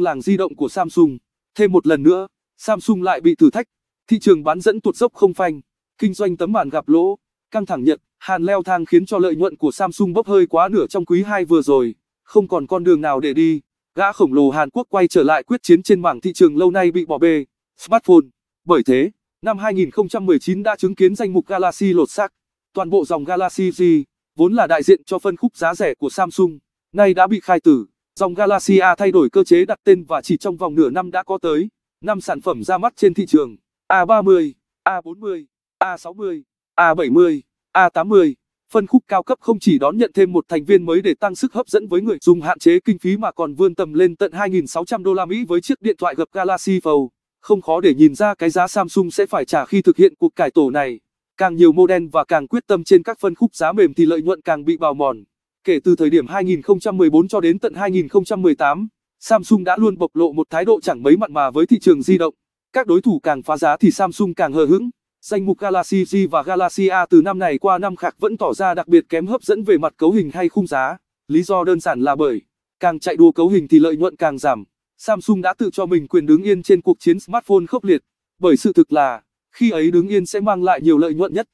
làng di động của Samsung. Thêm một lần nữa, Samsung lại bị thử thách, thị trường bán dẫn tuột dốc không phanh, kinh doanh tấm màn gặp lỗ, căng thẳng Nhật, Hàn leo thang khiến cho lợi nhuận của Samsung bốc hơi quá nửa trong quý 2 vừa rồi, không còn con đường nào để đi. Gã khổng lồ Hàn Quốc quay trở lại quyết chiến trên mảng thị trường lâu nay bị bỏ bê, smartphone. Bởi thế, năm 2019 đã chứng kiến danh mục Galaxy lột xác. Toàn bộ dòng Galaxy Z, vốn là đại diện cho phân khúc giá rẻ của Samsung, nay đã bị khai tử. Dòng Galaxy A thay đổi cơ chế đặt tên và chỉ trong vòng nửa năm đã có tới 5 sản phẩm ra mắt trên thị trường. A30, A40, A60, A70, A80. Phân khúc cao cấp không chỉ đón nhận thêm một thành viên mới để tăng sức hấp dẫn với người dùng hạn chế kinh phí mà còn vươn tầm lên tận 2.600 đô la Mỹ với chiếc điện thoại gập Galaxy Fold. Không khó để nhìn ra cái giá Samsung sẽ phải trả khi thực hiện cuộc cải tổ này. Càng nhiều model và càng quyết tâm trên các phân khúc giá mềm thì lợi nhuận càng bị bào mòn. Kể từ thời điểm 2014 cho đến tận 2018, Samsung đã luôn bộc lộ một thái độ chẳng mấy mặn mà với thị trường di động. Các đối thủ càng phá giá thì Samsung càng hờ hững. Danh mục Galaxy Z và Galaxy A từ năm này qua năm khác vẫn tỏ ra đặc biệt kém hấp dẫn về mặt cấu hình hay khung giá. Lý do đơn giản là bởi, càng chạy đua cấu hình thì lợi nhuận càng giảm. Samsung đã tự cho mình quyền đứng yên trên cuộc chiến smartphone khốc liệt. Bởi sự thực là, khi ấy đứng yên sẽ mang lại nhiều lợi nhuận nhất.